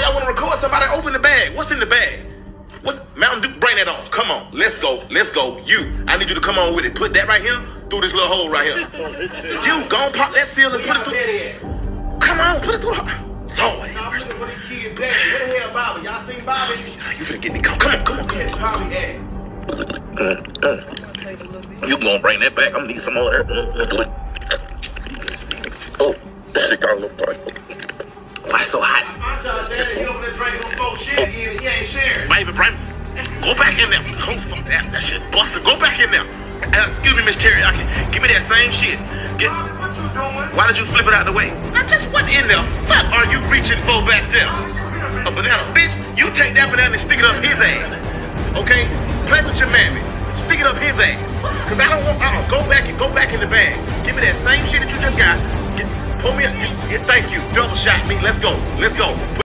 y'all y'all want to record somebody? Open the bag. What's in the bag? What's Mountain Dew? Bring that on. Come on. Let's go. Let's go. You. I need you to come on with it. Put that right here through this little hole right here. You go and pop that seal and put it through. Come on, put it through. the- Lord, mercy. Where the kids at? Where the hell Bobby? Y'all seen Bobby? you finna get me. Come, come on, come on, come on. Come on. Bobby ass. You gonna bring that back? I'm gonna need some more of that. Oh, that shit got a little tight. Why so hot? My child daddy, he over there drinking some folk shit. He, ain't- he ain't sharing. Baby, bring. Go back in there. Oh, fuck that. That shit busted. Go back in there. Uh, excuse me, Miss Terry. I can give me that same shit. Get. Bobby, what you doing? Why did you flip it out the way? I just what in the fuck are you reaching for back there? A banana, bitch. You take that banana and stick it up his ass. Okay? Play with your mammy. Stick it up his ass. Cause I don't want. I don't go back and go back in the bag. Give me that same shit that you just got. Me thank you. Double shot me. Let's go. Let's go.